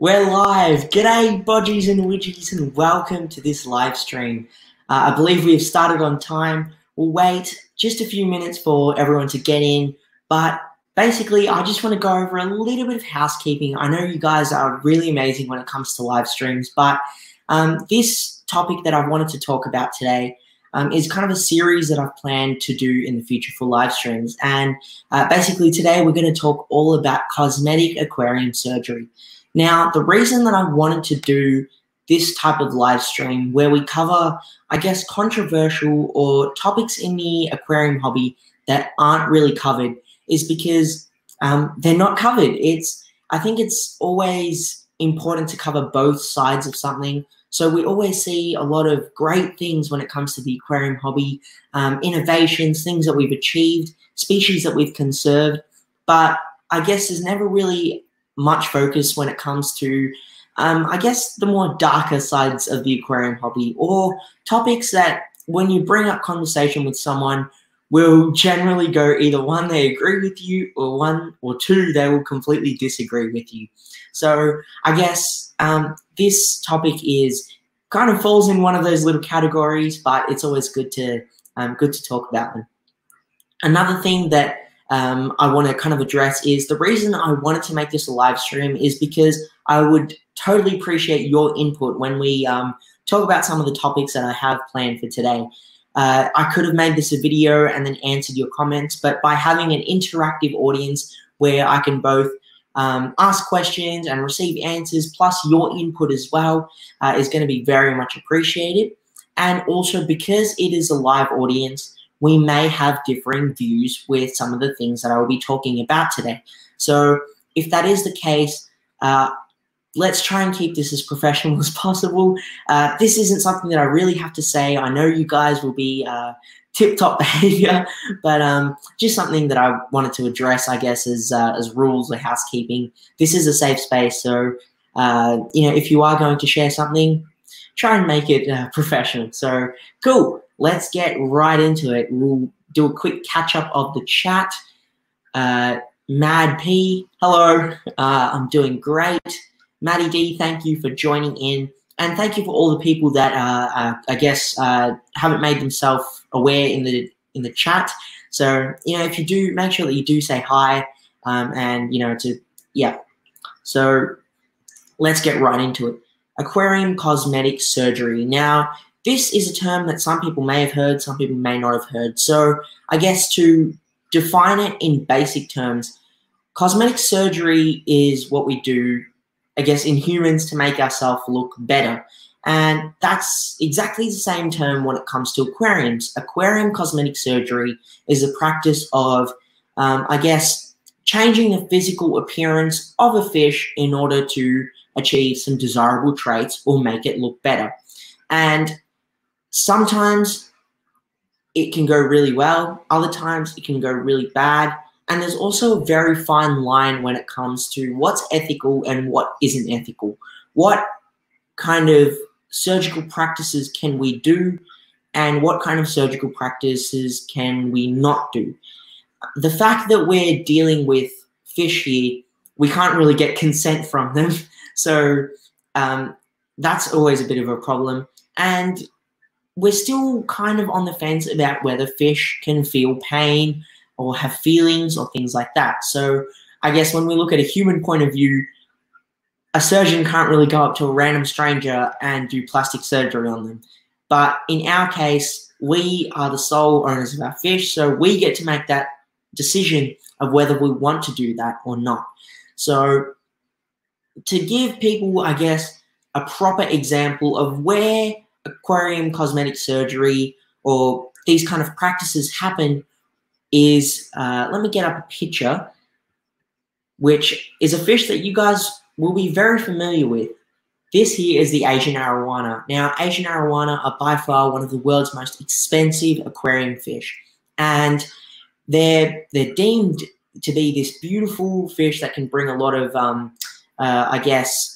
We're live. G'day, bodgies and widgies, and welcome to this live stream. Uh, I believe we've started on time. We'll wait just a few minutes for everyone to get in, but basically, I just want to go over a little bit of housekeeping. I know you guys are really amazing when it comes to live streams, but um, this topic that I wanted to talk about today um, is kind of a series that I've planned to do in the future for live streams. And uh, basically, today we're going to talk all about cosmetic aquarium surgery. Now, the reason that I wanted to do this type of live stream where we cover, I guess, controversial or topics in the aquarium hobby that aren't really covered is because um, they're not covered. It's, I think it's always important to cover both sides of something. So we always see a lot of great things when it comes to the aquarium hobby, um, innovations, things that we've achieved, species that we've conserved. But I guess there's never really much focus when it comes to, um, I guess, the more darker sides of the aquarium hobby or topics that when you bring up conversation with someone will generally go either one, they agree with you, or one or two, they will completely disagree with you. So I guess um, this topic is kind of falls in one of those little categories, but it's always good to um, good to talk about them. Another thing that um, I want to kind of address is the reason I wanted to make this a live stream is because I would totally appreciate your input when we um, talk about some of the topics that I have planned for today. Uh, I could have made this a video and then answered your comments, but by having an interactive audience where I can both um, ask questions and receive answers, plus your input as well, uh, is going to be very much appreciated. And also because it is a live audience, we may have differing views with some of the things that I will be talking about today. So if that is the case, uh, let's try and keep this as professional as possible. Uh, this isn't something that I really have to say. I know you guys will be uh, tip-top behavior, but um, just something that I wanted to address, I guess, as, uh, as rules or housekeeping. This is a safe space, so uh, you know if you are going to share something, try and make it uh, professional. So cool let's get right into it. We'll do a quick catch up of the chat. Uh, Mad P, hello. Uh, I'm doing great. Maddie D, thank you for joining in. And thank you for all the people that uh, uh, I guess uh, haven't made themselves aware in the in the chat. So you know, if you do, make sure that you do say hi, um, and you know, to yeah. So let's get right into it. Aquarium cosmetic surgery. Now, this is a term that some people may have heard, some people may not have heard. So I guess to define it in basic terms, cosmetic surgery is what we do, I guess, in humans to make ourselves look better. And that's exactly the same term when it comes to aquariums. Aquarium cosmetic surgery is a practice of, um, I guess, changing the physical appearance of a fish in order to achieve some desirable traits or make it look better. And Sometimes it can go really well, other times it can go really bad. And there's also a very fine line when it comes to what's ethical and what isn't ethical. What kind of surgical practices can we do and what kind of surgical practices can we not do? The fact that we're dealing with fish here, we can't really get consent from them. So um, that's always a bit of a problem. And we're still kind of on the fence about whether fish can feel pain or have feelings or things like that. So I guess when we look at a human point of view, a surgeon can't really go up to a random stranger and do plastic surgery on them. But in our case, we are the sole owners of our fish, so we get to make that decision of whether we want to do that or not. So to give people, I guess, a proper example of where aquarium cosmetic surgery or these kind of practices happen is, uh, let me get up a picture, which is a fish that you guys will be very familiar with. This here is the Asian arowana. Now, Asian arowana are by far one of the world's most expensive aquarium fish. And they're, they're deemed to be this beautiful fish that can bring a lot of, um, uh, I guess,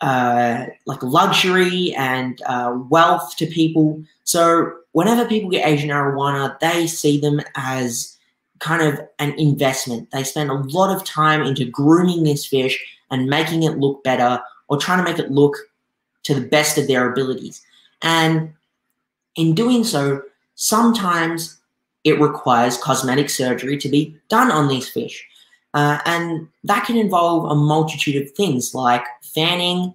uh, like luxury and uh, wealth to people. So whenever people get Asian arowana, they see them as kind of an investment. They spend a lot of time into grooming this fish and making it look better or trying to make it look to the best of their abilities. And in doing so, sometimes it requires cosmetic surgery to be done on these fish. Uh, and that can involve a multitude of things like fanning,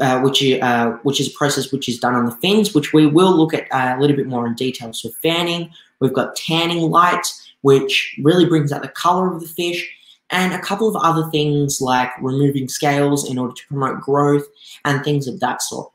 uh, which, uh, which is a process which is done on the fins, which we will look at uh, a little bit more in detail. So fanning, we've got tanning lights, which really brings out the color of the fish, and a couple of other things like removing scales in order to promote growth and things of that sort.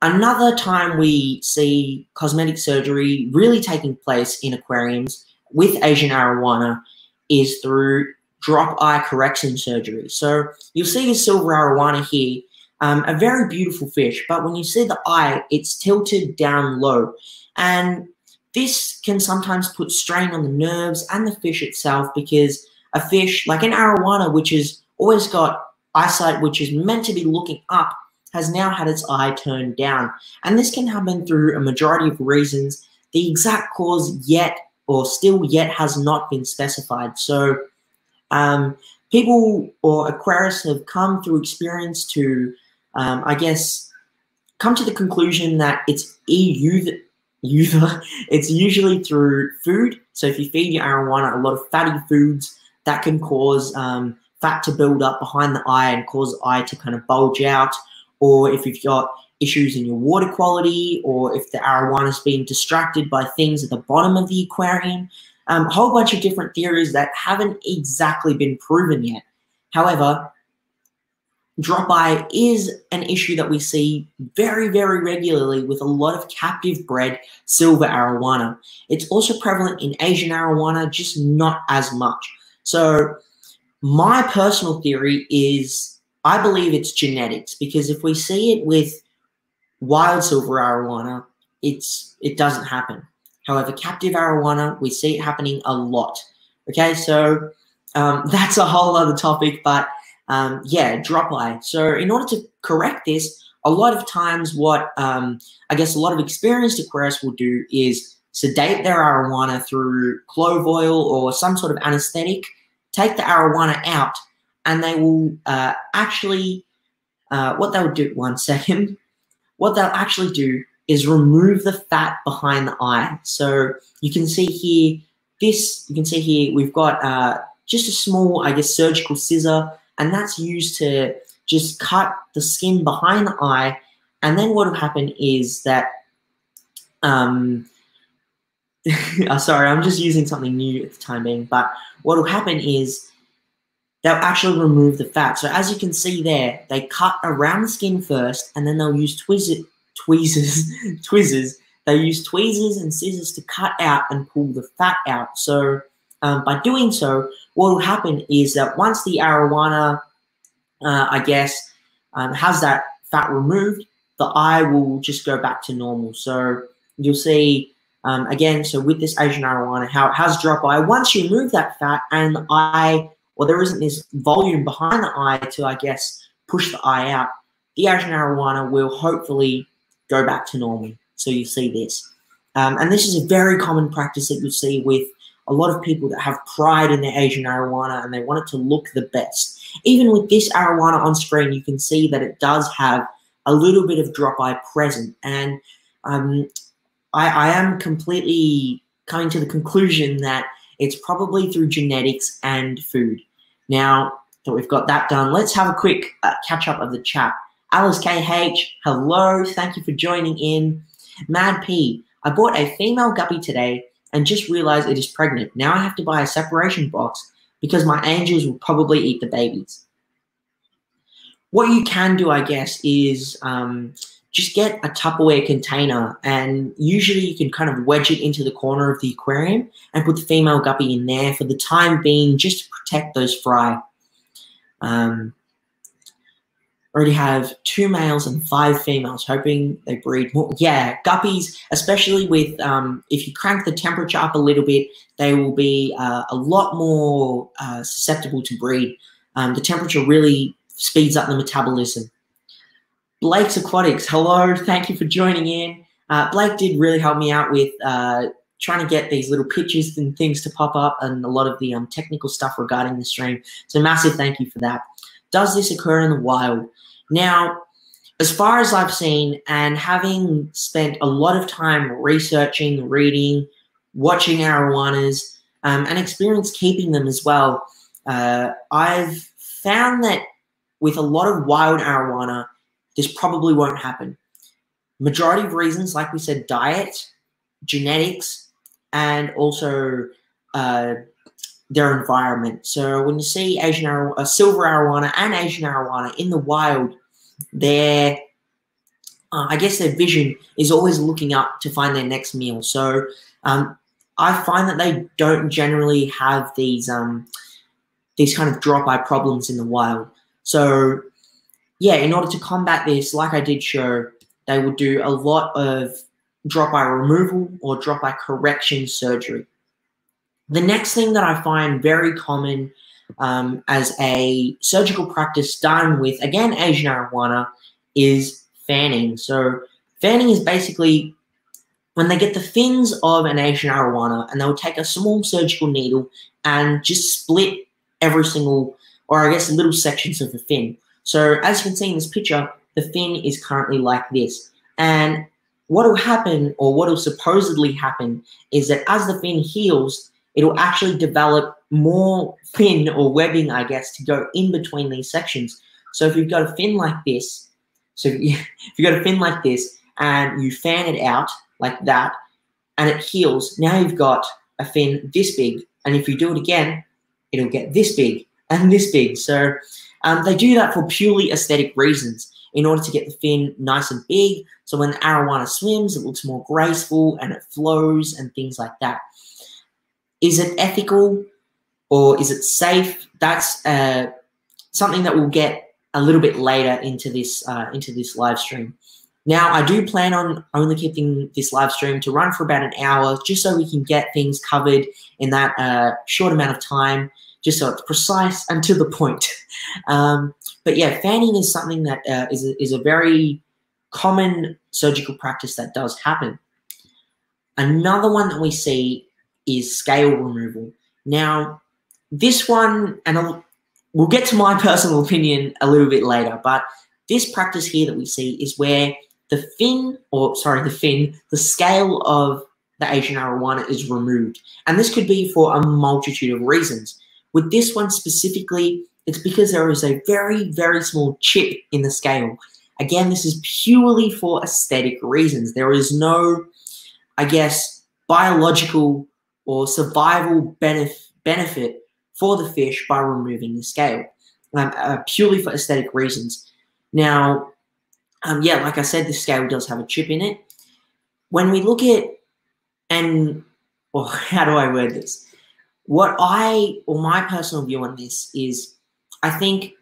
Another time we see cosmetic surgery really taking place in aquariums with Asian arowana is through drop eye correction surgery. So you'll see the silver arowana here, um, a very beautiful fish, but when you see the eye, it's tilted down low. And this can sometimes put strain on the nerves and the fish itself because a fish like an arowana, which has always got eyesight which is meant to be looking up, has now had its eye turned down. And this can happen through a majority of reasons. The exact cause yet or still yet has not been specified. So um, people or aquarists have come through experience to, um, I guess, come to the conclusion that it's EU it's usually through food. So if you feed your arowana a lot of fatty foods, that can cause um, fat to build up behind the eye and cause the eye to kind of bulge out or if you've got issues in your water quality, or if the arowana is being distracted by things at the bottom of the aquarium. Um, a whole bunch of different theories that haven't exactly been proven yet. However, drop eye is an issue that we see very, very regularly with a lot of captive bred silver arowana. It's also prevalent in Asian arowana, just not as much. So my personal theory is I believe it's genetics because if we see it with wild silver arowana, it's it doesn't happen. However, captive arowana, we see it happening a lot. Okay, so um, that's a whole other topic, but um, yeah, drop eye. So in order to correct this, a lot of times what um, I guess a lot of experienced aquarists will do is sedate their arowana through clove oil or some sort of anesthetic, take the arowana out, and they will uh, actually, uh, what they'll do, one second, what they'll actually do is remove the fat behind the eye. So you can see here, this, you can see here, we've got uh, just a small, I guess, surgical scissor, and that's used to just cut the skin behind the eye. And then what will happen is that, um, uh, sorry, I'm just using something new at the time being, but what will happen is they'll actually remove the fat. So as you can see there, they cut around the skin first, and then they'll use tweezers, tweezers, tweezers. They use tweezers and scissors to cut out and pull the fat out. So um, by doing so, what will happen is that once the arowana, uh, I guess, um, has that fat removed, the eye will just go back to normal. So you'll see um, again, so with this Asian arowana, how it has drop eye. Once you remove that fat and the eye or there isn't this volume behind the eye to, I guess, push the eye out, the Asian arowana will hopefully go back to normal. So you see this. Um, and this is a very common practice that you see with a lot of people that have pride in their Asian arowana and they want it to look the best. Even with this arowana on screen, you can see that it does have a little bit of drop eye present. And um, I, I am completely coming to the conclusion that it's probably through genetics and food. Now that we've got that done, let's have a quick uh, catch up of the chat. Alice KH, hello, thank you for joining in. Mad P, I bought a female guppy today and just realized it is pregnant. Now I have to buy a separation box because my angels will probably eat the babies. What you can do, I guess, is um, just get a Tupperware container and usually you can kind of wedge it into the corner of the aquarium and put the female guppy in there for the time being just to protect those fry. Um, already have two males and five females, hoping they breed more. Yeah, guppies, especially with, um, if you crank the temperature up a little bit, they will be uh, a lot more uh, susceptible to breed. Um, the temperature really speeds up the metabolism. Blake's Aquatics, hello, thank you for joining in. Uh, Blake did really help me out with uh, trying to get these little pictures and things to pop up and a lot of the um, technical stuff regarding the stream. So massive thank you for that. does this occur in the wild? Now, as far as I've seen, and having spent a lot of time researching, reading, watching arowanas, um, and experience keeping them as well, uh, I've found that with a lot of wild arowana, this probably won't happen. Majority of reasons, like we said, diet, genetics, and also uh, their environment. So when you see Asian uh, silver arowana and Asian arowana in the wild, their uh, I guess their vision is always looking up to find their next meal. So um, I find that they don't generally have these um, these kind of drop eye problems in the wild. So yeah, in order to combat this, like I did show, they would do a lot of drop eye removal or drop eye correction surgery. The next thing that I find very common um, as a surgical practice done with, again, Asian arowana is fanning. So fanning is basically when they get the fins of an Asian arowana and they'll take a small surgical needle and just split every single, or I guess little sections of the fin. So as you can see in this picture, the fin is currently like this. And what will happen, or what will supposedly happen, is that as the fin heals, it'll actually develop more fin or webbing, I guess, to go in between these sections. So if you've got a fin like this, so if you've got a fin like this and you fan it out like that and it heals, now you've got a fin this big. And if you do it again, it'll get this big and this big. So um, they do that for purely aesthetic reasons in order to get the fin nice and big. So when the arowana swims, it looks more graceful and it flows and things like that. Is it ethical or is it safe? That's uh, something that we'll get a little bit later into this uh, into this live stream. Now, I do plan on only keeping this live stream to run for about an hour, just so we can get things covered in that uh, short amount of time, just so it's precise and to the point. Um, but yeah, fanning is something that uh, is a, is a very common surgical practice that does happen. Another one that we see is scale removal. Now, this one, and I'll, we'll get to my personal opinion a little bit later, but this practice here that we see is where the fin, or sorry, the fin, the scale of the Asian arowana is removed. And this could be for a multitude of reasons. With this one specifically, it's because there is a very, very small chip in the scale. Again, this is purely for aesthetic reasons. There is no, I guess, biological or survival benef- benefit for the fish by removing the scale, um, uh, purely for aesthetic reasons. Now, um, yeah, like I said, the scale does have a chip in it. When we look at, and, or how do I word this? What I, or my personal view on this is, I think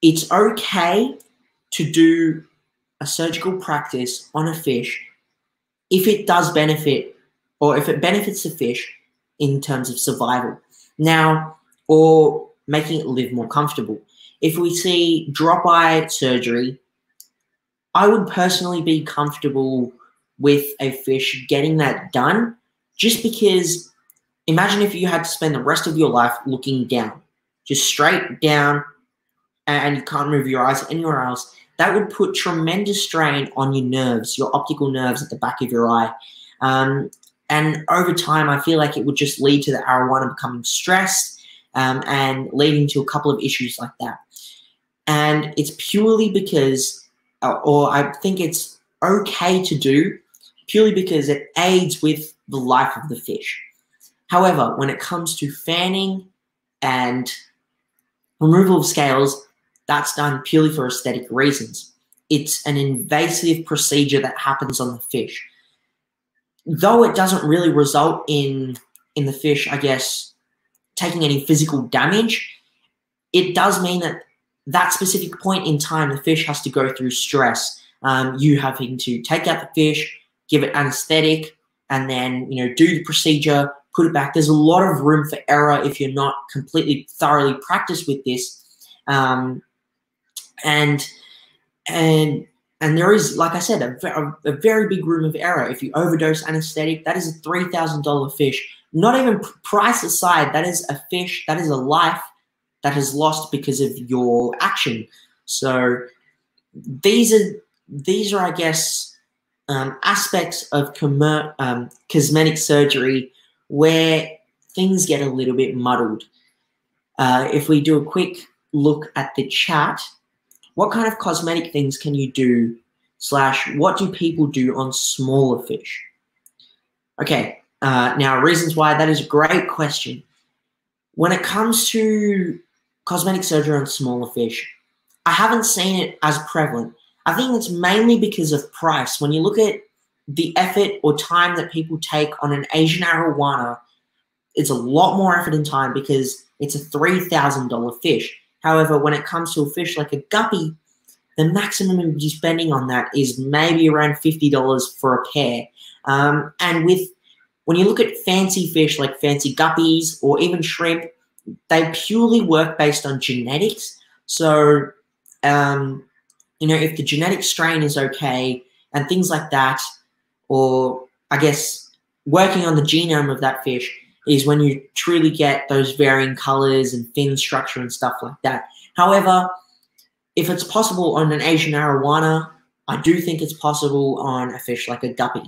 it's okay to do a surgical practice on a fish if it does benefit, or if it benefits the fish in terms of survival. Now, or making it live more comfortable. If we see drop eye surgery I would personally be comfortable with a fish getting that done just because imagine if you had to spend the rest of your life looking down, just straight down, and you can't move your eyes anywhere else. That would put tremendous strain on your nerves, your optical nerves at the back of your eye. Um, and over time, I feel like it would just lead to the arowana becoming stressed um, and leading to a couple of issues like that. And it's purely because uh, or I think it's okay to do purely because it aids with the life of the fish. However, when it comes to fanning and removal of scales, that's done purely for aesthetic reasons. It's an invasive procedure that happens on the fish. Though it doesn't really result in in the fish, I guess, taking any physical damage, it does mean that that specific point in time, the fish has to go through stress. Um, you having to take out the fish, give it anesthetic, and then you know do the procedure, put it back. There's a lot of room for error if you're not completely thoroughly practiced with this, um, and and and there is, like I said, a, a, very big room of error. If you overdose anesthetic, that is a three thousand dollar fish. Not even price aside, that is a fish, that is a life that has lost because of your action. So these are these are, I guess, um, aspects of um, cosmetic surgery where things get a little bit muddled. Uh, if we do a quick look at the chat, what kind of cosmetic things can you do? Slash, what do people do on smaller fish? Okay, uh, now reasons why that is a great question. When it comes to cosmetic surgery on smaller fish, I haven't seen it as prevalent. I think it's mainly because of price. When you look at the effort or time that people take on an Asian arowana, it's a lot more effort and time because it's a $3,000 fish. However, when it comes to a fish like a guppy, the maximum you're spending on that is maybe around $50 for a pair. Um, and with when you look at fancy fish like fancy guppies or even shrimp, they purely work based on genetics. So, um, you know, if the genetic strain is okay and things like that, or I guess working on the genome of that fish is when you truly get those varying colors and fin structure and stuff like that. However, if it's possible on an Asian arowana, I do think it's possible on a fish like a guppy.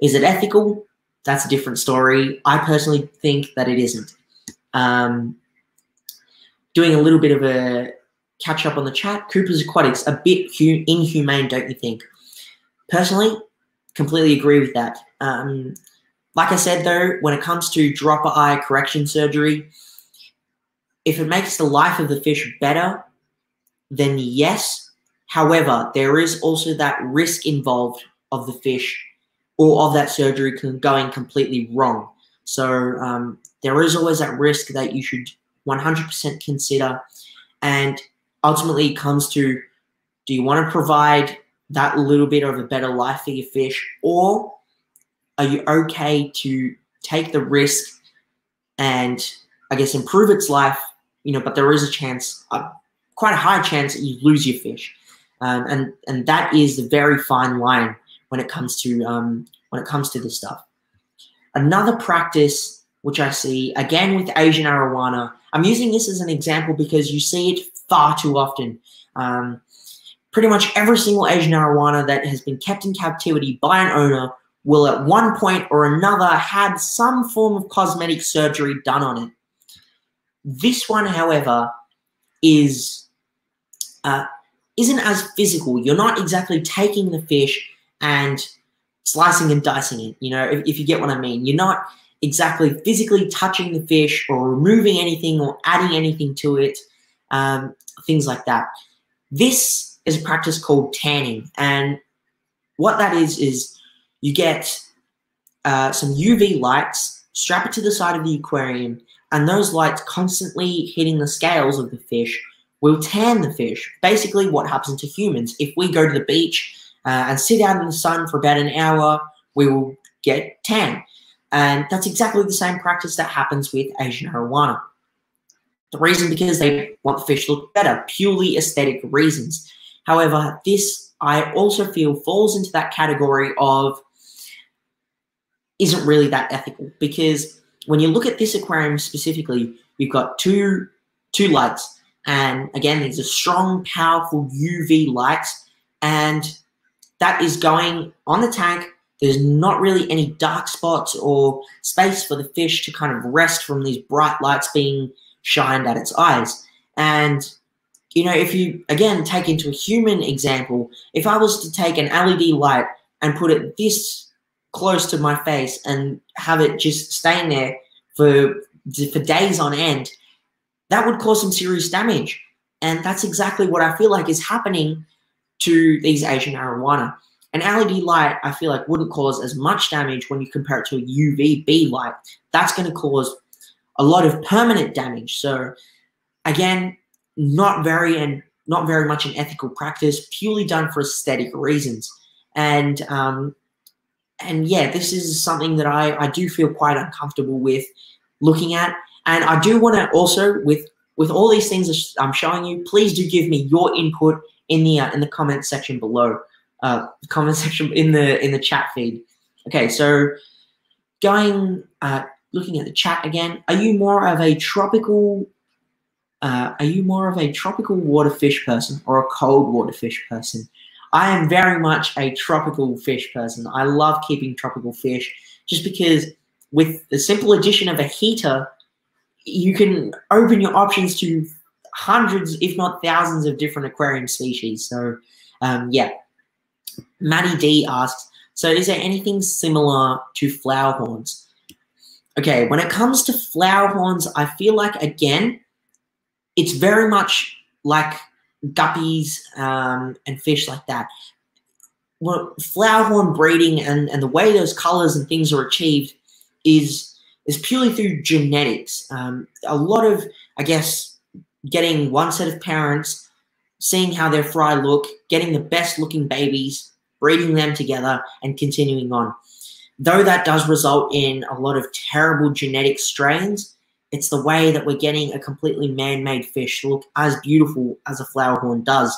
Is it ethical? That's a different story. I personally think that it isn't. Um, doing a little bit of a catch up on the chat, Cooper's Aquatics, a bit inhumane, don't you think? Personally, completely agree with that. Um, like I said, though, when it comes to dropper eye correction surgery, if it makes the life of the fish better, then yes. However, there is also that risk involved of the fish or of that surgery going completely wrong. So um, there is always that risk that you should 100% consider. And ultimately, it comes to do you want to provide that little bit of a better life for your fish, or are you okay to take the risk and I guess improve its life? You know, but there is a chance, quite a high chance that you lose your fish, um, and and that is the very fine line when it comes to um, when it comes to this stuff. Another practice which I see again with Asian arowana. I'm using this as an example because you see it far too often. Um, pretty much every single Asian arowana that has been kept in captivity by an owner will at one point or another have some form of cosmetic surgery done on it. This one, however, is uh, isn't as physical. You're not exactly taking the fish and slicing and dicing it. You know, if, if you get what I mean, you're not exactly physically touching the fish or removing anything or adding anything to it, um, things like that. This is a practice called tanning, and what that is is you get uh, some UV lights, strap it to the side of the aquarium, and those lights constantly hitting the scales of the fish will tan the fish. Basically, what happens to humans. If we go to the beach uh, and sit out in the sun for about an hour, we will get tan. And that's exactly the same practice that happens with Asian arowana. The reason because they want the fish to look better, purely aesthetic reasons. However, this I also feel falls into that category of isn't really that ethical because when you look at this aquarium specifically, you've got two two lights, and again, these are strong, powerful UV lights, and that is going on the tank. There's not really any dark spots or space for the fish to kind of rest from these bright lights being shined at its eyes. And you know, if you again take into a human example, if I was to take an LED light and put it this close to my face and have it just staying there for for days on end, that would cause some serious damage. And that's exactly what I feel like is happening to these Asian arowana. An LED light, I feel like, wouldn't cause as much damage when you compare it to a UVB light. That's going to cause a lot of permanent damage. So, again, not very and not very much an ethical practice, purely done for aesthetic reasons. And um, and yeah, this is something that I, I do feel quite uncomfortable with looking at. And I do want to also, with with all these things I'm showing you, please do give me your input in the uh, in the comment section below, uh, comment section in the in the chat feed. Okay, so going uh, looking at the chat again, are you more of a tropical uh, are you more of a tropical water fish person or a cold water fish person? I am very much a tropical fish person. I love keeping tropical fish just because with the simple addition of a heater, you can open your options to hundreds, if not thousands, of different aquarium species. So, um, yeah. Maddie D asks, so is there anything similar to flower horns? Okay, when it comes to flower horns, I feel like, again, it's very much like guppies um, and fish like that. Well, flower horn breeding and, and the way those colors and things are achieved is is purely through genetics. Um, a lot of, I guess, getting one set of parents, seeing how their fry look, getting the best looking babies, breeding them together, and continuing on. Though that does result in a lot of terrible genetic strains, it's the way that we're getting a completely man-made fish look as beautiful as a flower horn does.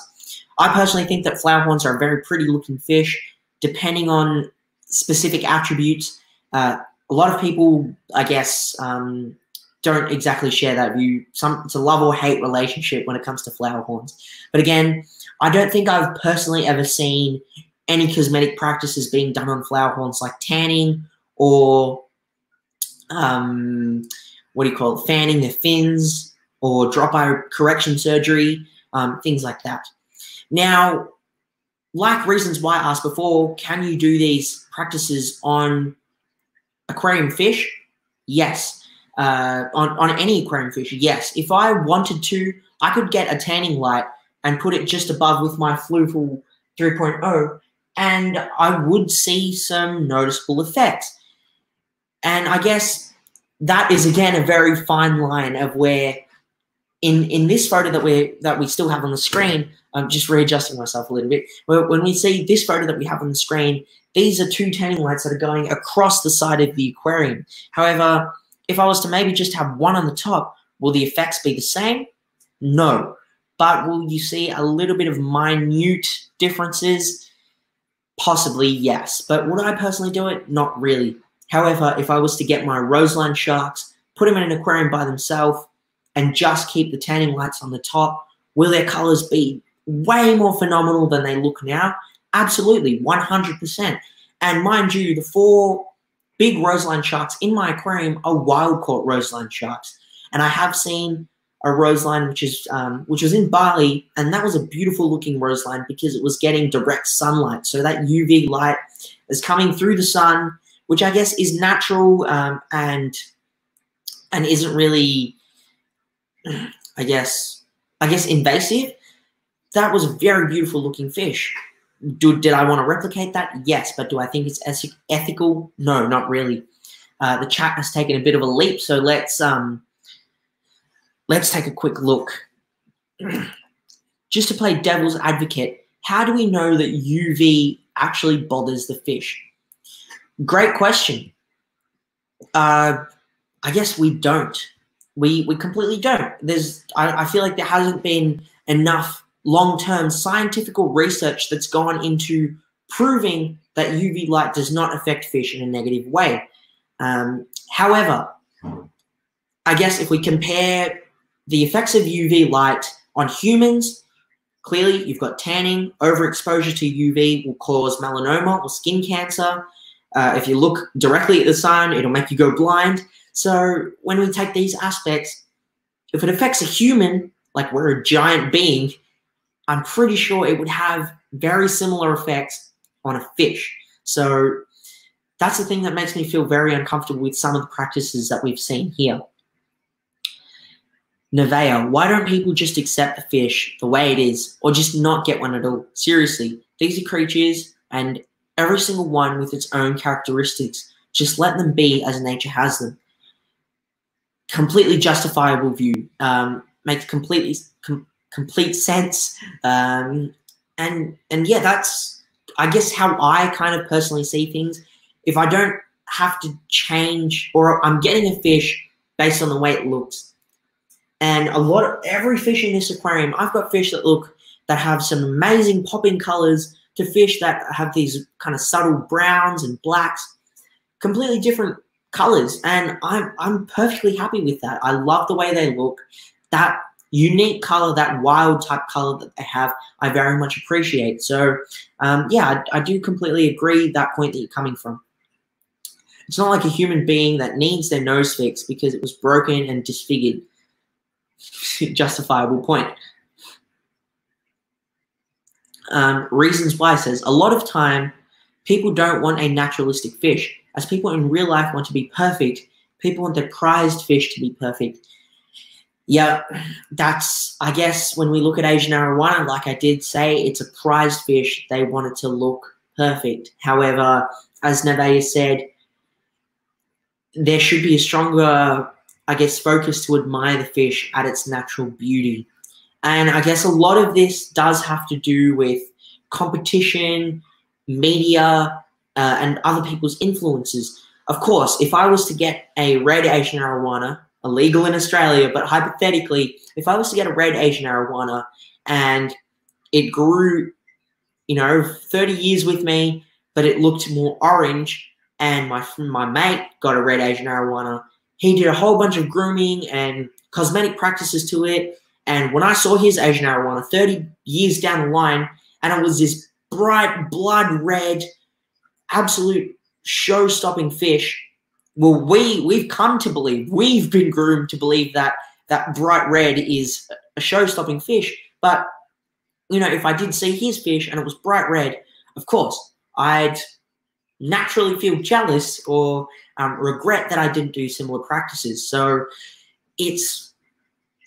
I personally think that flower horns are a very pretty looking fish, depending on specific attributes. Uh, a lot of people, I guess, um, don't exactly share that view. Some it's a love or hate relationship when it comes to flower horns. But again, I don't think I've personally ever seen any cosmetic practices being done on flower horns like tanning or um, what do you call it, fanning the fins or drop eye correction surgery, um, things like that. Now, like reasons why I asked before, can you do these practices on aquarium fish? Yes. Uh, on, on any aquarium fish, yes. If I wanted to, I could get a tanning light and put it just above with my Flufel 3.0 and I would see some noticeable effects. And I guess that is again a very fine line of where in in this photo that we that we still have on the screen i'm just readjusting myself a little bit. When we see this photo that we have on the screen these are two tanning lights that are going across the side of the aquarium. However if i was to maybe just have one on the top will the effects be the same? No. But will you see a little bit of minute differences? Possibly yes. But would i personally do it? Not really However, if I was to get my Roseline sharks, put them in an aquarium by themselves, and just keep the tanning lights on the top, will their colors be way more phenomenal than they look now? Absolutely, 100%. And mind you, the four big Roseline sharks in my aquarium are wild caught Roseline sharks. And I have seen a Roseline which is um, which was in Bali, and that was a beautiful looking Roseline because it was getting direct sunlight. So that UV light is coming through the sun which I guess is natural um, and and isn't really, I guess, I guess invasive. That was a very beautiful looking fish. Do, did I want to replicate that? Yes, but do I think it's ethical? No, not really. Uh, the chat has taken a bit of a leap, so let's um, let's take a quick look. Just to play devil's advocate, how do we know that UV actually bothers the fish? Great question. Uh, I guess we don't. We we completely don't. There's I, I feel like there hasn't been enough long-term scientific research that's gone into proving that UV light does not affect fish in a negative way. Um, however, I guess if we compare the effects of UV light on humans, clearly you've got tanning, overexposure to UV will cause melanoma or skin cancer. Uh, if you look directly at the sun, it'll make you go blind. So when we take these aspects, if it affects a human, like we're a giant being, I'm pretty sure it would have very similar effects on a fish. So that's the thing that makes me feel very uncomfortable with some of the practices that we've seen here. Nevaeh, why don't people just accept the fish the way it is or just not get one at all? Seriously, these are creatures and every single one with its own characteristics. Just let them be as nature has them. Completely justifiable view. Um, makes completely com- complete sense. Um, and and yeah, that's I guess how I kind of personally see things. If I don't have to change, or I'm getting a fish based on the way it looks, and a lot of every fish in this aquarium, I've got fish that look that have some amazing popping colors to fish that have these kind of subtle browns and blacks, completely different colors. And I'm, I'm perfectly happy with that. I love the way they look. That unique color, that wild type color that they have, I very much appreciate. So, um, yeah, I, I do completely agree that point that you're coming from. It's not like a human being that needs their nose fixed because it was broken and disfigured. Justifiable point. Um, reasons why says a lot of time people don't want a naturalistic fish, as people in real life want to be perfect. People want their prized fish to be perfect yeah, that's, I guess, when we look at Asian arowana, like I did say, it's a prized fish. They want it to look perfect. However, as Nevaeh said, there should be a stronger, I guess, focus to admire the fish at its natural beauty. And I guess a lot of this does have to do with competition, media, uh, and other people's influences. Of course, if I was to get a red Asian arowana, illegal in Australia, but hypothetically, if I was to get a red Asian arowana and it grew, you know, 30 years with me, but it looked more orange, and my my mate got a red Asian arowana, he did a whole bunch of grooming and cosmetic practices to it. And when I saw his Asian arowana 30 years down the line, and it was this bright blood red, absolute show-stopping fish, well, we we've come to believe, we've been groomed to believe that that bright red is a show-stopping fish. But you know, if I did see his fish and it was bright red, of course, I'd naturally feel jealous or um, regret that I didn't do similar practices. So it's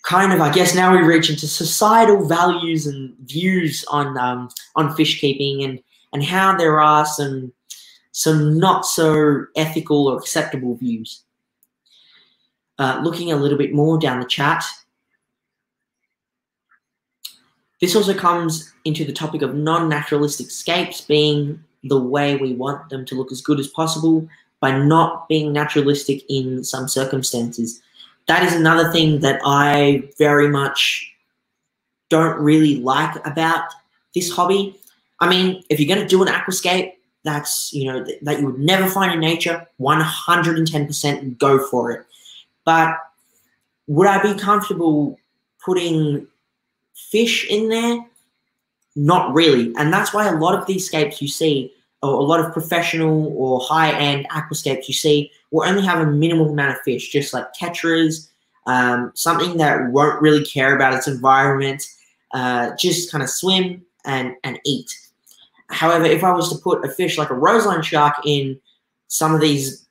kind of, I guess, now we reach into societal values and views on um, on fish keeping and and how there are some some not so ethical or acceptable views. Uh, looking a little bit more down the chat, this also comes into the topic of non naturalistic scapes being the way we want them to look as good as possible by not being naturalistic in some circumstances. That is another thing that I very much don't really like about this hobby. I mean, if you're going to do an aquascape, that's you know th- that you would never find in nature 110% go for it. But would i be comfortable putting fish in there? Not really. And that's why a lot of these scapes you see or a lot of professional or high-end aquascapes you see will only have a minimal amount of fish just like tetras um, something that won't really care about its environment uh, just kind of swim and and eat However, if I was to put a fish like a roseline shark in some of these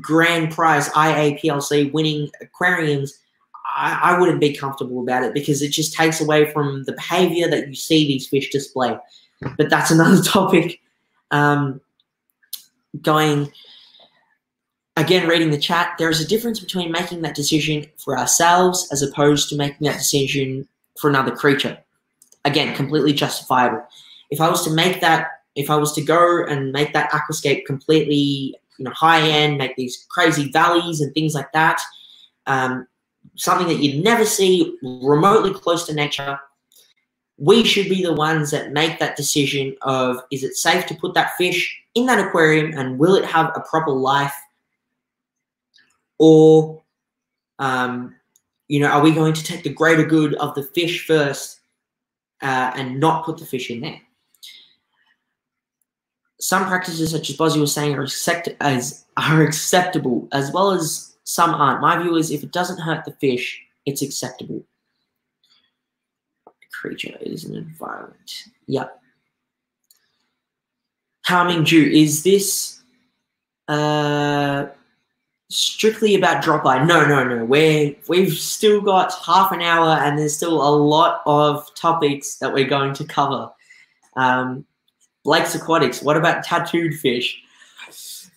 grand prize IAPLC winning aquariums, I, I, wouldn't be comfortable about it because it just takes away from the behavior that you see these fish display. But that's another topic. Um, going again, reading the chat, there is a difference between making that decision for ourselves as opposed to making that decision for another creature. Again, completely justifiable if I was to make that, if I was to go and make that aquascape completely, you know, high end, make these crazy valleys and things like that, um, something that you'd never see remotely close to nature, we should be the ones that make that decision of is it safe to put that fish in that aquarium and will it have a proper life or um, you know are we going to take the greater good of the fish first uh, and not put the fish in there some practices, such as Bozzy was saying, are, accept- as, are acceptable, as well as some aren't. My view is if it doesn't hurt the fish, it's acceptable. Creature is an environment. Yep. Harming Jew, is this uh, strictly about drop eye? No, no, no. We're, we've still got half an hour and there's still a lot of topics that we're going to cover. Um, Blake's Aquatics. What about tattooed fish?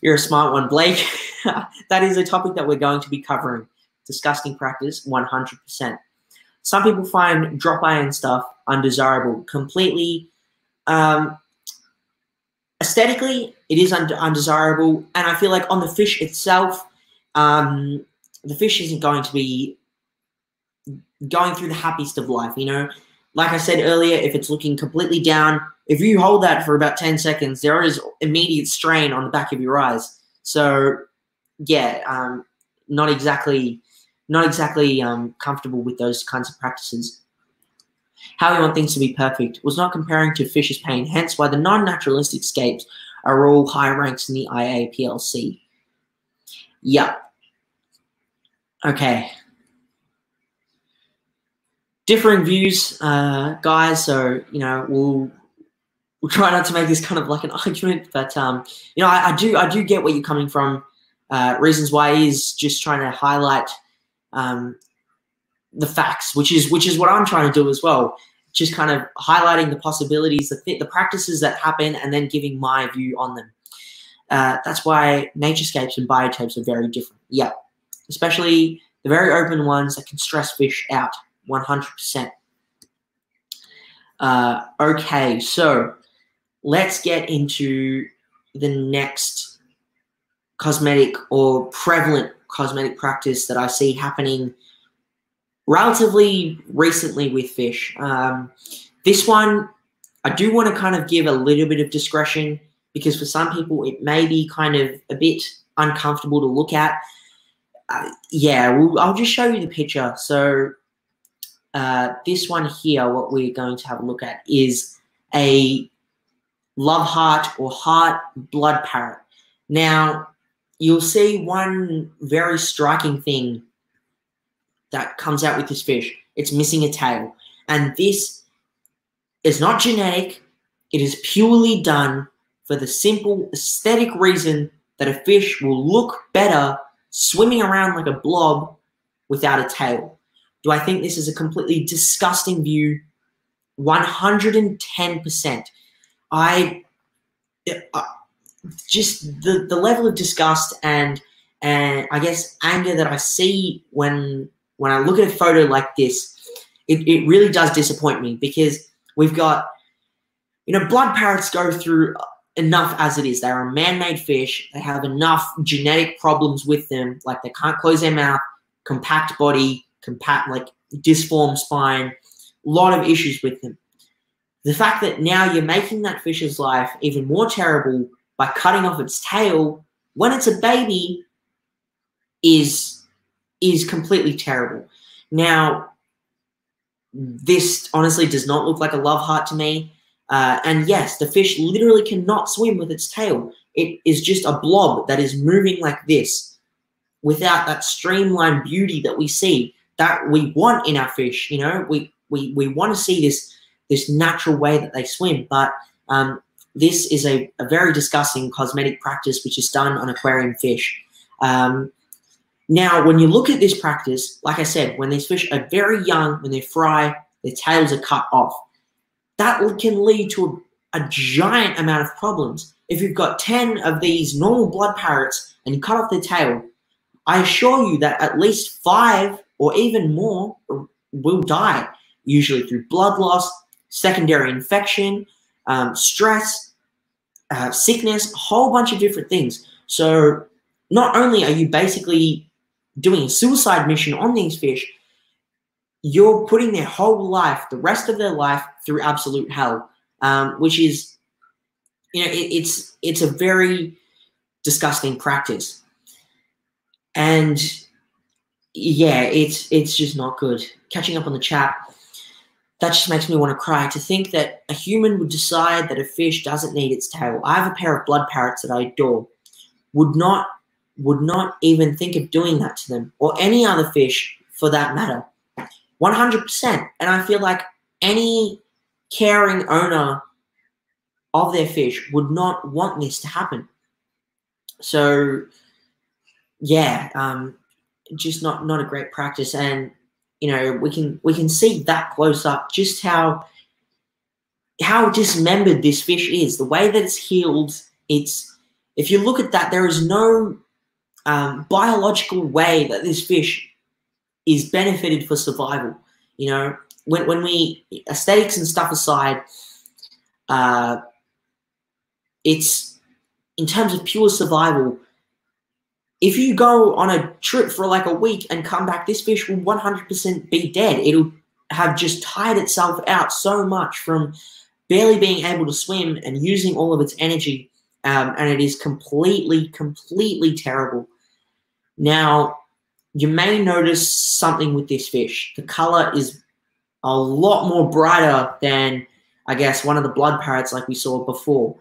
You're a smart one, Blake. that is a topic that we're going to be covering. Disgusting practice, 100%. Some people find drop iron stuff undesirable. Completely, um, aesthetically, it is und- undesirable. And I feel like on the fish itself, um, the fish isn't going to be going through the happiest of life. You know, like I said earlier, if it's looking completely down, if you hold that for about 10 seconds, there is immediate strain on the back of your eyes. So, yeah, um, not exactly not exactly um, comfortable with those kinds of practices. How we want things to be perfect was not comparing to fish's pain, hence why the non-naturalistic scapes are all high ranks in the IAPLC. Yep. Okay. Differing views, uh, guys. So you know, we'll we'll try not to make this kind of like an argument, but um, you know, I, I do I do get where you're coming from. Uh, reasons why is just trying to highlight um, the facts, which is which is what I'm trying to do as well. Just kind of highlighting the possibilities, the the practices that happen, and then giving my view on them. Uh, that's why naturescapes and biotopes are very different. Yeah, especially the very open ones that can stress fish out 100%. Uh, okay, so let's get into the next cosmetic or prevalent cosmetic practice that I see happening relatively recently with fish. Um, this one, I do want to kind of give a little bit of discretion because for some people it may be kind of a bit uncomfortable to look at. Uh, yeah, well, I'll just show you the picture. So uh, this one here, what we're going to have a look at is a love heart or heart blood parrot. Now, you'll see one very striking thing that comes out with this fish. It's missing a tail. And this is not genetic. It is purely done for the simple aesthetic reason that a fish will look better swimming around like a blob without a tail. Do I think this is a completely disgusting view? 110%. I, uh, just the, the level of disgust and and I guess anger that I see when when I look at a photo like this, it, it really does disappoint me because we've got you know blood parrots go through enough as it is. They're a man-made fish. They have enough genetic problems with them, like they can't close their mouth, compact body, compact like disformed spine, a lot of issues with them. The fact that now you're making that fish's life even more terrible by cutting off its tail when it's a baby is is completely terrible. Now, this honestly does not look like a love heart to me. Uh, and yes, the fish literally cannot swim with its tail. It is just a blob that is moving like this without that streamlined beauty that we see that we want in our fish. You know, we, we, we want to see this, this natural way that they swim, but um, this is a, a, very disgusting cosmetic practice which is done on aquarium fish. Um, now, when you look at this practice, like I said, when these fish are very young, when they fry, their tails are cut off that can lead to a, a giant amount of problems. If you've got 10 of these normal blood parrots and you cut off their tail, I assure you that at least five or even more will die, usually through blood loss, secondary infection, um, stress, uh, sickness, a whole bunch of different things. So not only are you basically doing a suicide mission on these fish, you're putting their whole life, the rest of their life, through absolute hell, um, which is, you know, it, it's it's a very disgusting practice, and yeah, it's it's just not good. Catching up on the chat, that just makes me want to cry. To think that a human would decide that a fish doesn't need its tail. I have a pair of blood parrots that I adore. Would not would not even think of doing that to them or any other fish for that matter. 100%. And I feel like any caring owner of their fish would not want this to happen. So, yeah, um, just not not a great practice. And you know, we can we can see that close up just how how dismembered this fish is. The way that it's healed. It's if you look at that, there is no um, biological way that this fish is benefited for survival. You know, when, when we aesthetics and stuff aside, uh, it's in terms of pure survival. If you go on a trip for like a week and come back, this fish will 100% be dead. It'll have just tired itself out so much from barely being able to swim and using all of its energy. Um, and it is completely, completely terrible. Now, you may notice something with this fish. The color is a lot more brighter than, I guess, one of the blood parrots like we saw before.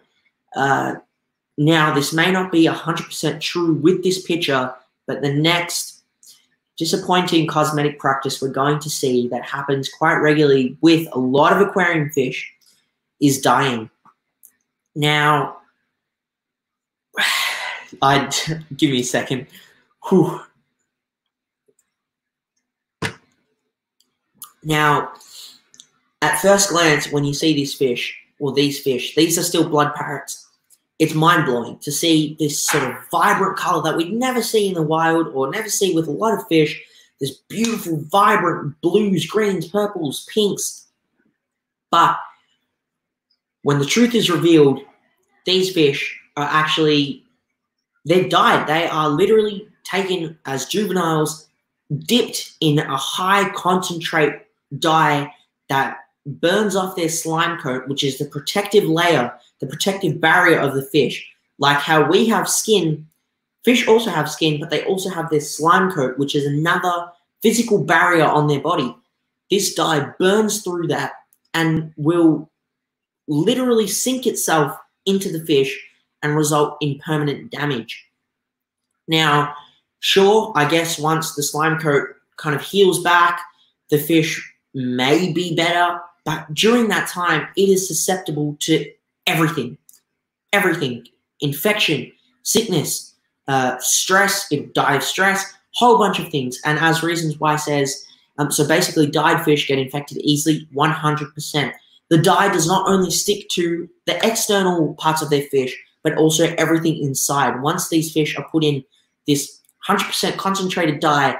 Uh, now, this may not be 100% true with this picture, but the next disappointing cosmetic practice we're going to see that happens quite regularly with a lot of aquarium fish is dyeing. Now, I'd give me a second. Whew. Now, at first glance, when you see this fish, or these fish, these are still blood parrots. It's mind blowing to see this sort of vibrant color that we'd never see in the wild or never see with a lot of fish. This beautiful, vibrant blues, greens, purples, pinks. But when the truth is revealed, these fish are actually, they're dyed. They are literally taken as juveniles, dipped in a high concentrate dye that burns off their slime coat, which is the protective layer, the protective barrier of the fish. Like how we have skin, fish also have skin, but they also have their slime coat, which is another physical barrier on their body. This dye burns through that and will literally sink itself into the fish and result in permanent damage. Now, sure, I guess once the slime coat kind of heals back, the fish may be better, but during that time, it is susceptible to everything. Everything. Infection, sickness, uh, stress, it die of stress, whole bunch of things. And as reasons why says, um, so basically dyed fish get infected easily 100%. The dye does not only stick to the external parts of their fish, but also everything inside. Once these fish are put in this 100% concentrated dye,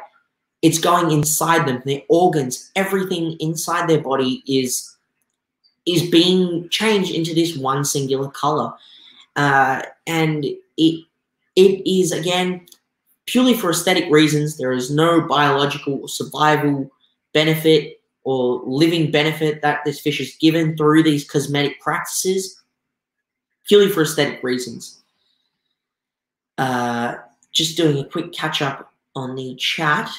it's going inside them, their organs, everything inside their body is is being changed into this one singular color, uh, and it it is again purely for aesthetic reasons. There is no biological or survival benefit or living benefit that this fish is given through these cosmetic practices, purely for aesthetic reasons. Uh, just doing a quick catch up on the chat.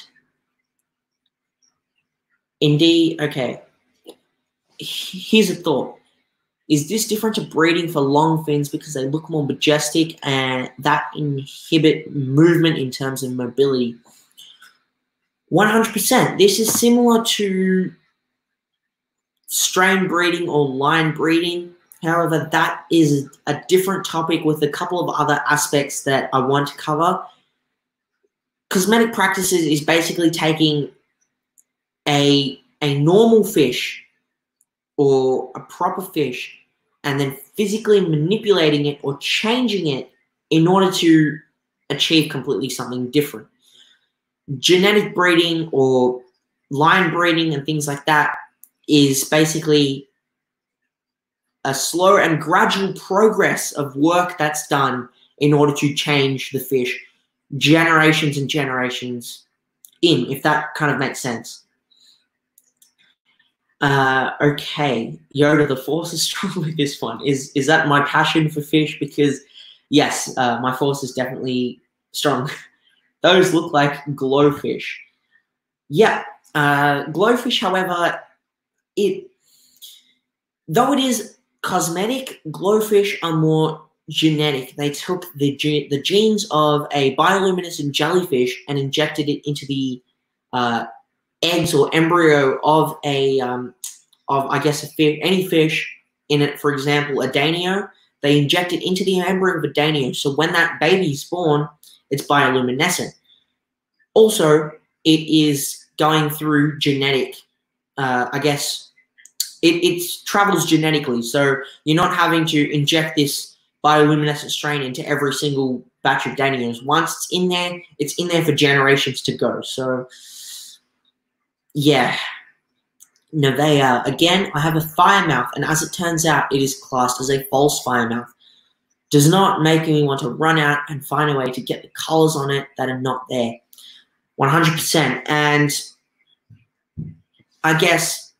Indeed, okay. Here's a thought. Is this different to breeding for long fins because they look more majestic and that inhibit movement in terms of mobility? 100%. This is similar to strain breeding or line breeding. However, that is a different topic with a couple of other aspects that I want to cover. Cosmetic practices is basically taking a a normal fish or a proper fish and then physically manipulating it or changing it in order to achieve completely something different. Genetic breeding or line breeding and things like that is basically a slow and gradual progress of work that's done in order to change the fish generations and generations in, if that kind of makes sense. Uh, okay, Yoda, the force is strong with this one. Is is that my passion for fish? Because yes, uh, my force is definitely strong. Those look like GloFish. Yeah, uh, GloFish. However, it though it is cosmetic, GloFish are more genetic. They took the ge- the genes of a bioluminescent jellyfish and injected it into the uh, eggs or embryo of a um, of I guess a fish, any fish in it, for example, a danio, they inject it into the embryo of a danio. So when that baby is born, it's bioluminescent. Also, it is going through genetic, uh, I guess, it, it travels genetically. So you're not having to inject this bioluminescent strain into every single batch of danios. Once it's in there, it's in there for generations to go. So yeah. Nevaeh. Again, I have a fire mouth, and as it turns out, it is classed as a false fire mouth. Does not make me want to run out and find a way to get the colors on it that are not there. 100%. And I guess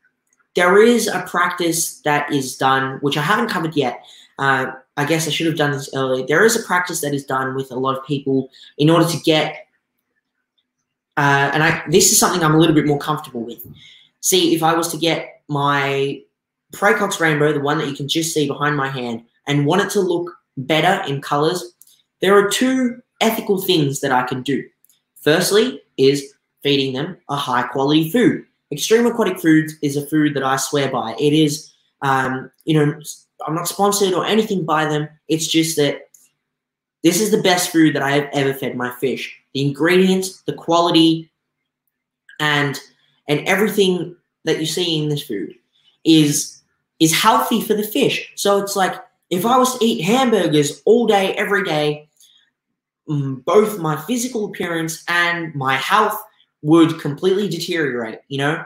there is a practice that is done, which I haven't covered yet. Uh, I guess I should have done this earlier. There is a practice that is done with a lot of people in order to get uh, and I, this is something I'm a little bit more comfortable with. See, if I was to get my Praecox Rainbow, the one that you can just see behind my hand, and want it to look better in colors, there are two ethical things that I can do. Firstly, is feeding them a high quality food. Extreme Aquatic Foods is a food that I swear by. It is, um, you know, I'm not sponsored or anything by them. It's just that this is the best food that I have ever fed my fish. The ingredients, the quality, and and everything that you see in this food is is healthy for the fish. So it's like if I was to eat hamburgers all day, every day, mm, both my physical appearance and my health would completely deteriorate, you know?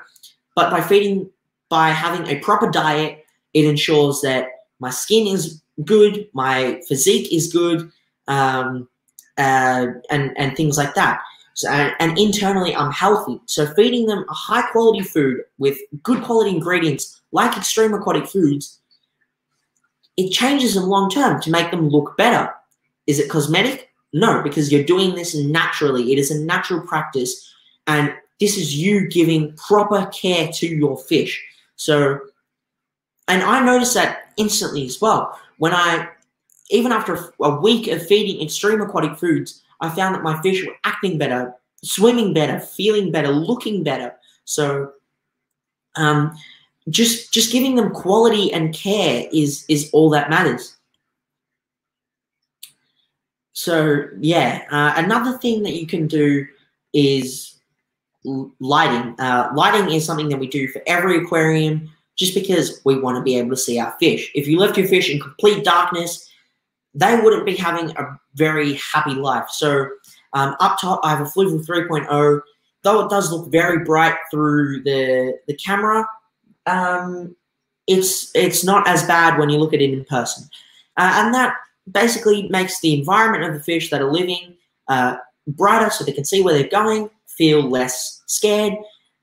But by feeding, by having a proper diet, it ensures that my skin is good, my physique is good, um, uh, and, and things like that. So, and, and internally, I'm healthy. So feeding them a high quality food with good quality ingredients, like extreme aquatic foods, it changes them long term to make them look better. Is it cosmetic? No, because you're doing this naturally. It is a natural practice, and this is you giving proper care to your fish. So, and I noticed that instantly as well. When I, even after a week of feeding extreme aquatic foods, I found that my fish were acting better, swimming better, feeling better, looking better. So, um, just just giving them quality and care is is all that matters. So yeah, uh, another thing that you can do is lighting. Uh, lighting is something that we do for every aquarium, just because we want to be able to see our fish. If you left your fish in complete darkness, they wouldn't be having a very happy life. So um, up top, I have a Fluval 3.0. Though it does look very bright through the the camera, um, it's it's not as bad when you look at it in person, uh, and that basically makes the environment of the fish that are living uh, brighter, so they can see where they're going, feel less scared,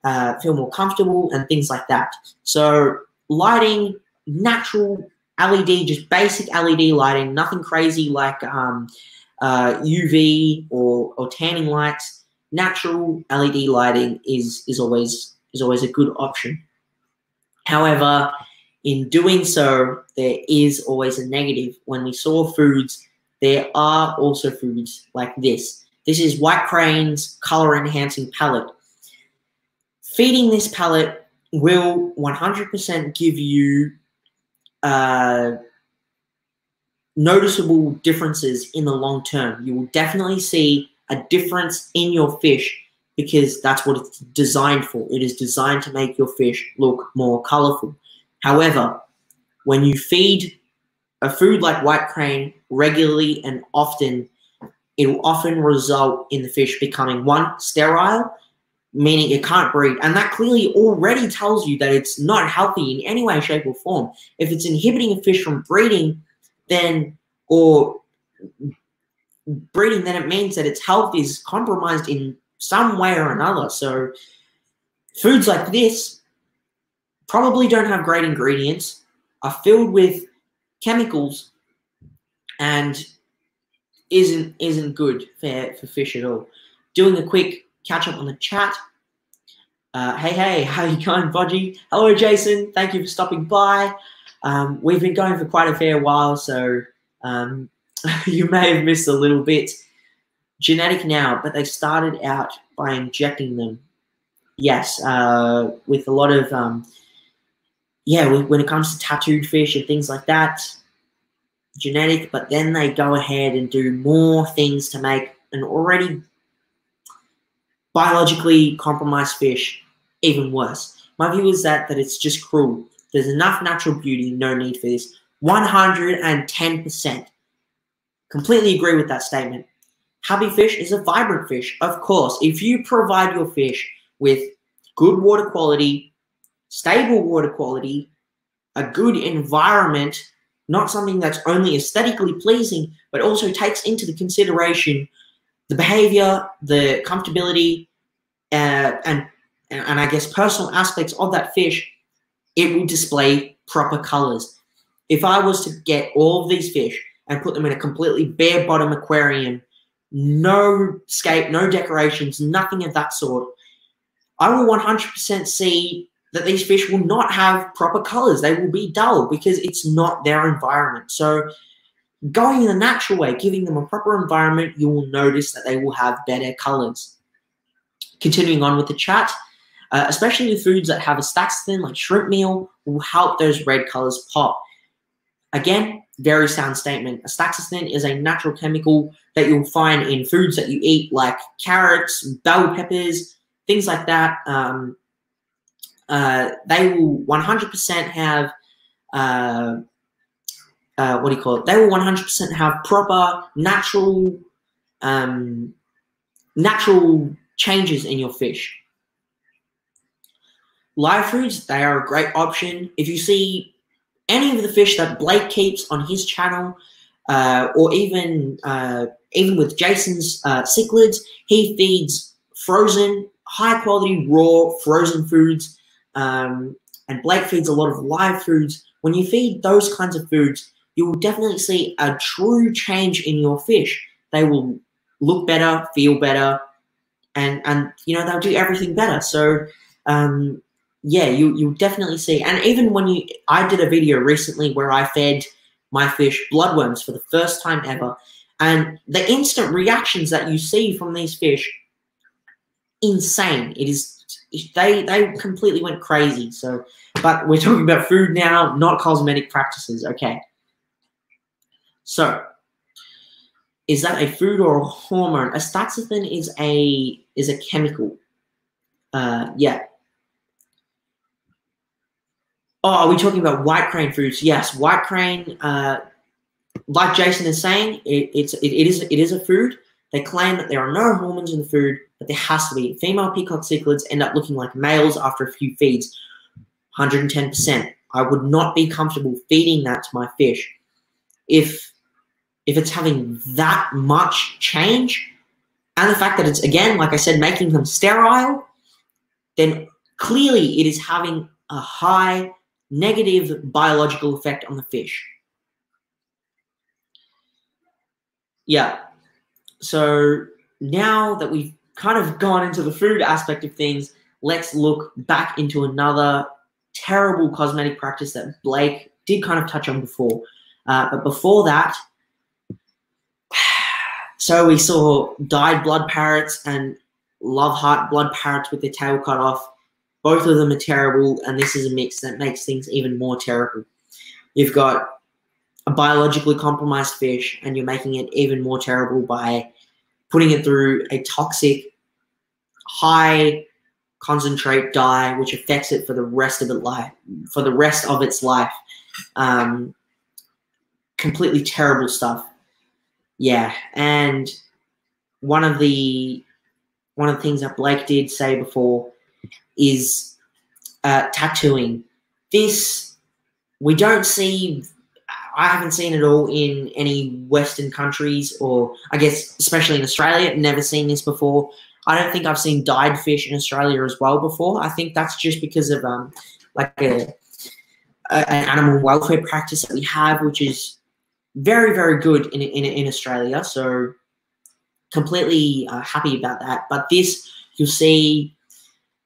uh, feel more comfortable, and things like that. So lighting, natural LED, just basic LED lighting, nothing crazy like um, uh, UV or, or tanning lights. Natural LED lighting is is always is always a good option. However, in doing so, there is always a negative. When we saw foods, there are also foods like this. This is White Crane's color enhancing palette. Feeding this palette will 100% give you uh, noticeable differences in the long term. You will definitely see a difference in your fish because that's what it's designed for. It is designed to make your fish look more colorful. However, when you feed a food like white crane regularly and often, it will often result in the fish becoming one, sterile, meaning it can't breed. And that clearly already tells you that it's not healthy in any way, shape, or form. If it's inhibiting a fish from breeding, then, or breeding, then it means that its health is compromised in some way or another. So foods like this probably don't have great ingredients, are filled with chemicals, and isn't isn't good for, for fish at all. Doing a quick catch up on the chat. Uh, hey, hey, how you going, Bodgie? Hello, Jason. Thank you for stopping by. Um, we've been going for quite a fair while, so um, you may have missed a little bit genetic now, but they started out by injecting them. Yes, uh, with a lot of, um, yeah, when it comes to tattooed fish and things like that, genetic, but then they go ahead and do more things to make an already biologically compromised fish even worse. My view is that that it's just cruel. There's enough natural beauty, no need for this. 110%. Completely agree with that statement. Happy fish is a vibrant fish. Of course, if you provide your fish with good water quality, stable water quality, a good environment, not something that's only aesthetically pleasing, but also takes into the consideration the behavior, the comfortability, uh, and and I guess personal aspects of that fish, it will display proper colors. If I was to get all of these fish and put them in a completely bare bottom aquarium no scape, no decorations, nothing of that sort, I will 100% see that these fish will not have proper colors. They will be dull because it's not their environment. So, going in the natural way, giving them a proper environment, you will notice that they will have better colors. Continuing on with the chat, uh, especially foods that have a astaxanthin like shrimp meal will help those red colors pop. Again, very sound statement. Astaxanthin is a natural chemical that you'll find in foods that you eat like carrots, bell peppers, things like that. Um, uh, they will 100% have uh, uh, what do you call it? They will 100% have proper natural um, natural changes in your fish. Live foods, they are a great option. If you see any of the fish that Blake keeps on his channel, uh, or even uh, even with Jason's uh, cichlids, he feeds frozen, high quality raw frozen foods, um, and Blake feeds a lot of live foods. When you feed those kinds of foods, you will definitely see a true change in your fish. They will look better, feel better, and and you know they'll do everything better. So um, yeah, you you definitely see. And even when you, I did a video recently where I fed my fish bloodworms for the first time ever, and the instant reactions that you see from these fish, insane. It is they they completely went crazy. So, but we're talking about food now, not cosmetic practices. Okay. So, is that a food or a hormone? A Astaxanthin is a is a chemical. Uh, yeah. Oh, are we talking about white crane foods? Yes, white crane. Uh, like Jason is saying, it, it's it, it is it is a food. They claim that there are no hormones in the food, but there has to be. Female peacock cichlids end up looking like males after a few feeds. 110%. I would not be comfortable feeding that to my fish. If if it's having that much change, and the fact that it's, again, like I said, making them sterile, then clearly it is having a high negative biological effect on the fish. Yeah. So now that we've kind of gone into the food aspect of things, let's look back into another terrible cosmetic practice that Blake did kind of touch on before. Uh, but before that, so we saw dyed blood parrots and love heart blood parrots with their tail cut off. Both of them are terrible, and this is a mix that makes things even more terrible. You've got a biologically compromised fish, and you're making it even more terrible by putting it through a toxic, high concentrate dye, which affects it for the rest of its life. For the rest of its life, um, completely terrible stuff. Yeah, and one of the one of the things that Blake did say before is uh, tattooing. This we don't see. I haven't seen it all in any Western countries, or I guess especially in Australia. Never seen this before. I don't think I've seen dyed fish in Australia as well before. I think that's just because of um, like a, a, an animal welfare practice that we have, which is very, very good in, in, in Australia. So completely uh, happy about that. But this, you'll see,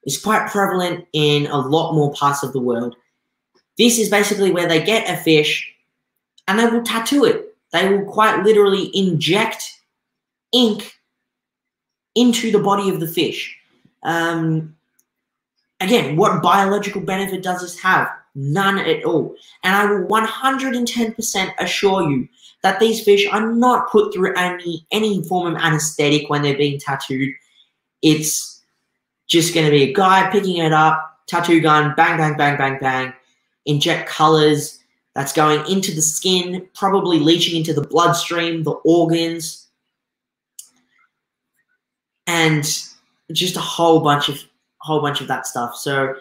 is quite prevalent in a lot more parts of the world. This is basically where they get a fish and they will tattoo it. They will quite literally inject ink into the body of the fish. Um, again, what biological benefit does this have? None at all. And I will 110% assure you that these fish are not put through any any form of anesthetic when they're being tattooed. It's just going to be a guy picking it up, tattoo gun, bang, bang, bang, bang, bang, inject colors that's going into the skin, probably leaching into the bloodstream, the organs, and just a whole bunch of whole bunch of that stuff. So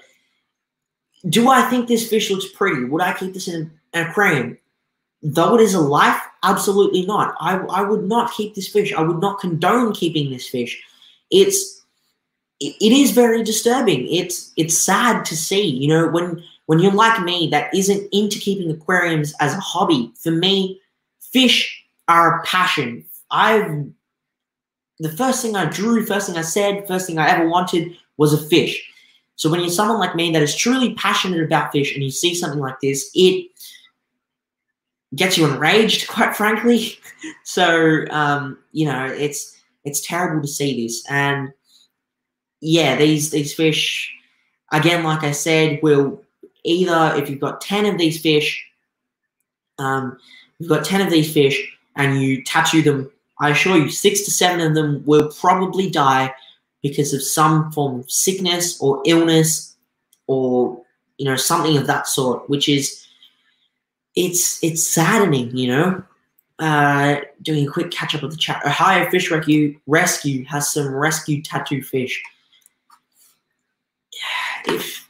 do I think this fish looks pretty? Would I keep this in an aquarium? Though it is a life, absolutely not. I, I would not keep this fish. I would not condone keeping this fish. It's it, it is very disturbing. It's it's sad to see. You know when when you're like me that isn't into keeping aquariums as a hobby. For me, fish are a passion. I've the first thing I drew, first thing I said, first thing I ever wanted was a fish. So when you're someone like me that is truly passionate about fish and you see something like this, it gets you enraged, quite frankly. so um, you know, it's it's terrible to see this. And yeah, these these fish, again, like I said, will either if you've got ten of these fish, um, you've got ten of these fish, and you tattoo them. I assure you, six to seven of them will probably die because of some form of sickness or illness or you know something of that sort, which is it's it's saddening, you know. Uh, doing a quick catch up of the chat. Ohio Fish Rescue Rescue has some rescue tattoo fish. If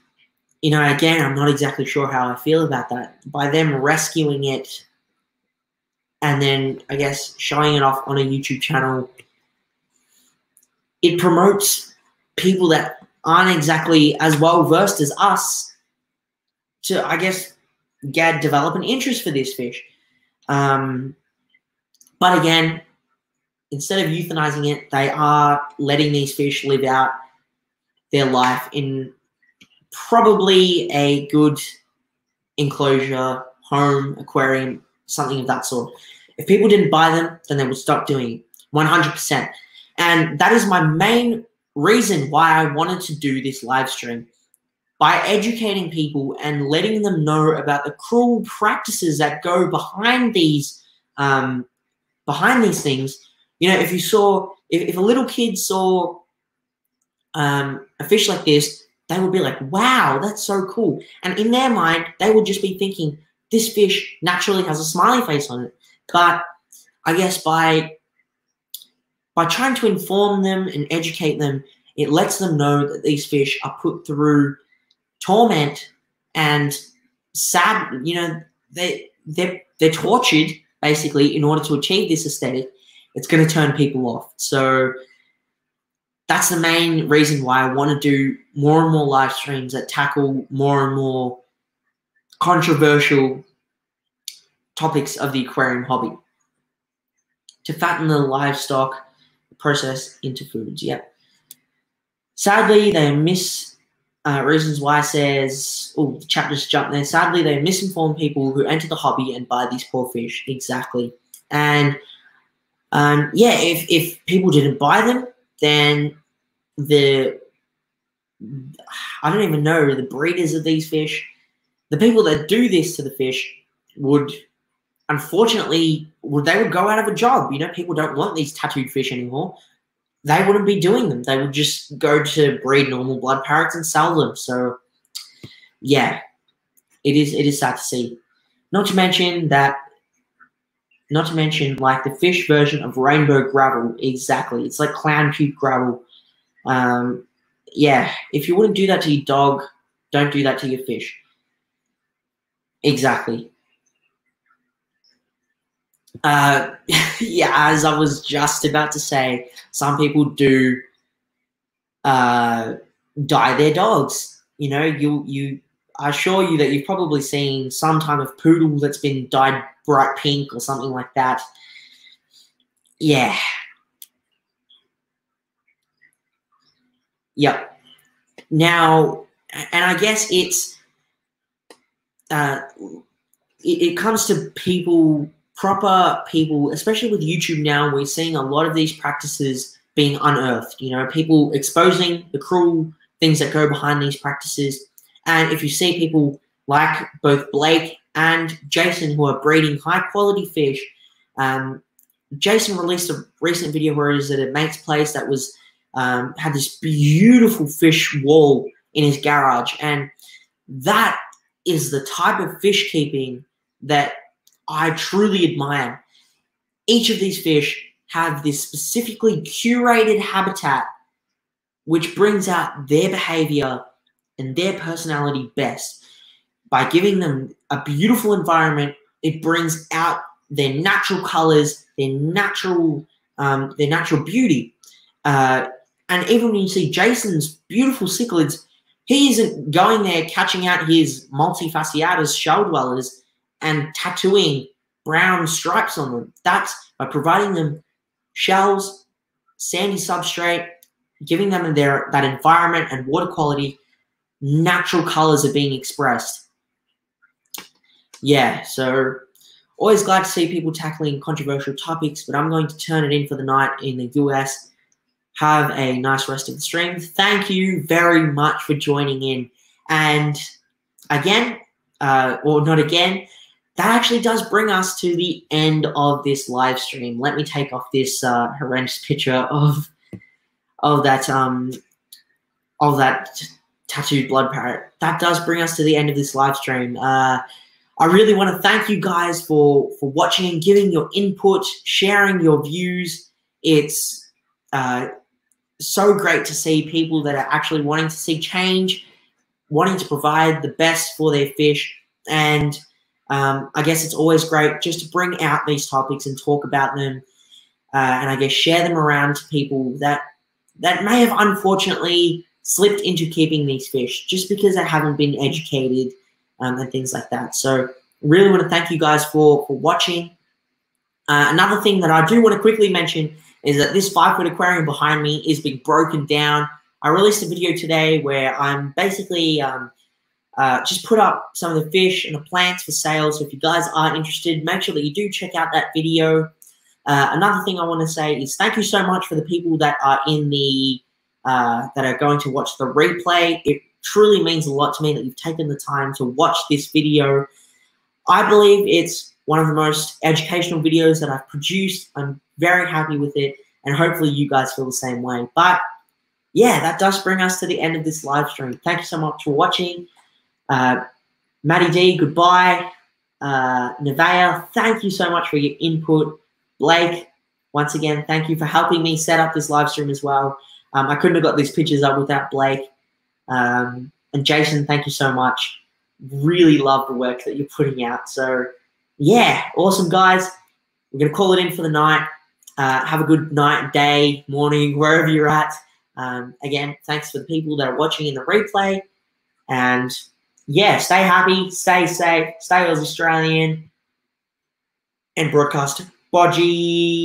you know, again, I'm not exactly sure how I feel about that. By them rescuing it and then I guess showing it off on a YouTube channel, it promotes people that aren't exactly as well versed as us to, I guess, get develop an interest for this fish. Um, but again, instead of euthanizing it, they are letting these fish live out their life in probably a good enclosure, home, aquarium, something of that sort. If people didn't buy them, then they would stop doing it 100%. And that is my main reason why I wanted to do this live stream. By educating people and letting them know about the cruel practices that go behind these um, behind these things. You know, if you saw, if, if a little kid saw um, a fish like this, they would be like, wow, that's so cool. And in their mind, they would just be thinking, this fish naturally has a smiley face on it. But I guess by by trying to inform them and educate them, it lets them know that these fish are put through torment and sad. You know, they they they're tortured basically in order to achieve this aesthetic. It's going to turn people off. So that's the main reason why I want to do more and more live streams that tackle more and more controversial topics of the aquarium hobby. To fatten the livestock process into foods, yeah. Sadly, they miss uh, reasons why says, oh, the chat just jumped there. Sadly, they misinform people who enter the hobby and buy these poor fish. Exactly. And um, yeah, if, if people didn't buy them, then the, I don't even know, the breeders of these fish, the people that do this to the fish would unfortunately, they would go out of a job. You know, people don't want these tattooed fish anymore. They wouldn't be doing them. They would just go to breed normal blood parrots and sell them. So, yeah, it is. It is sad to see. Not to mention that. Not to mention, like the fish version of rainbow gravel. Exactly, it's like clown puke gravel. Um, yeah, if you wouldn't do that to your dog, don't do that to your fish. Exactly. Uh, yeah, as I was just about to say, some people do uh, dye their dogs. You know, you you I assure you that you've probably seen some type of poodle that's been dyed bright pink or something like that. Yeah. Yep. Now, and I guess it's uh, it, it comes to people proper people, especially with YouTube now, we're seeing a lot of these practices being unearthed. You know, people exposing the cruel things that go behind these practices. And if you see people like both Blake and Jason who are breeding high quality fish, um, Jason released a recent video where he was at a mate's place that was um, had this beautiful fish wall in his garage, and that is the type of fish keeping that I truly admire. Each of these fish have this specifically curated habitat which brings out their behavior and their personality best. By giving them a beautiful environment, it brings out their natural colors, their natural, um, their natural beauty. Uh, and even when you see Jason's beautiful cichlids, he isn't going there catching out his multifasciatus shell dwellers and tattooing brown stripes on them. That's by providing them shells, sandy substrate, giving them their that environment and water quality, natural colors are being expressed. Yeah, so always glad to see people tackling controversial topics, but I'm going to turn it in for the night in the US. Have a nice rest of the stream. Thank you very much for joining in. And again, uh, or not again, that actually does bring us to the end of this live stream. Let me take off this uh, horrendous picture of of that um of that tattooed blood parrot. That does bring us to the end of this live stream. Uh, I really want to thank you guys for for watching and giving your input, sharing your views. It's uh, so great to see people that are actually wanting to see change, wanting to provide the best for their fish, and um, I guess it's always great just to bring out these topics and talk about them, uh, and I guess share them around to people that that may have unfortunately slipped into keeping these fish just because they haven't been educated um, and things like that. So really want to thank you guys for for watching. Uh, another thing that I do want to quickly mention is that this five foot aquarium behind me is being broken down. I released a video today where I'm basically um, uh, just put up some of the fish and the plants for sale. So if you guys are interested, make sure that you do check out that video. Uh, another thing I want to say is thank you so much for the people that are in the uh, that are going to watch the replay. It truly means a lot to me that you've taken the time to watch this video. I believe it's one of the most educational videos that I've produced. I'm very happy with it, and hopefully you guys feel the same way. But yeah, that does bring us to the end of this live stream. Thank you so much for watching. Uh, Maddie D, goodbye. Uh, Nevaeh, thank you so much for your input. Blake, once again, thank you for helping me set up this live stream as well. Um, I couldn't have got these pictures up without Blake. Um, and Jason, thank you so much. Really love the work that you're putting out. So, yeah, awesome, guys. We're going to call it in for the night. Uh, have a good night, day, morning, wherever you're at. Um, again, thanks for the people that are watching in the replay. And yeah, stay happy, stay safe, stay as Australian, and broadcast Bodgie.